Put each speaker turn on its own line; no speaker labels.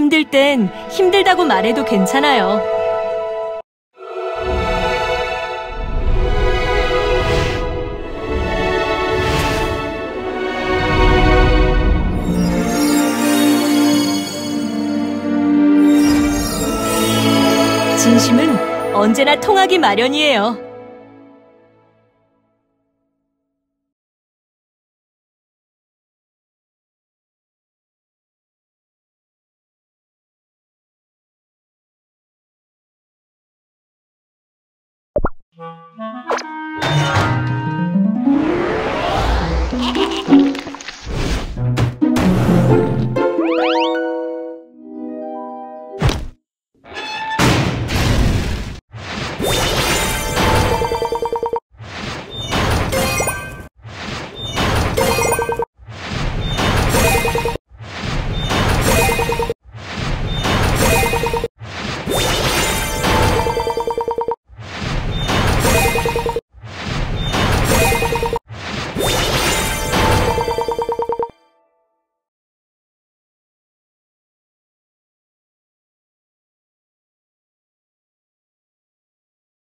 힘들 땐 힘들다고 말해도 괜찮아요. 진심은 언제나 통하기 마련이에요.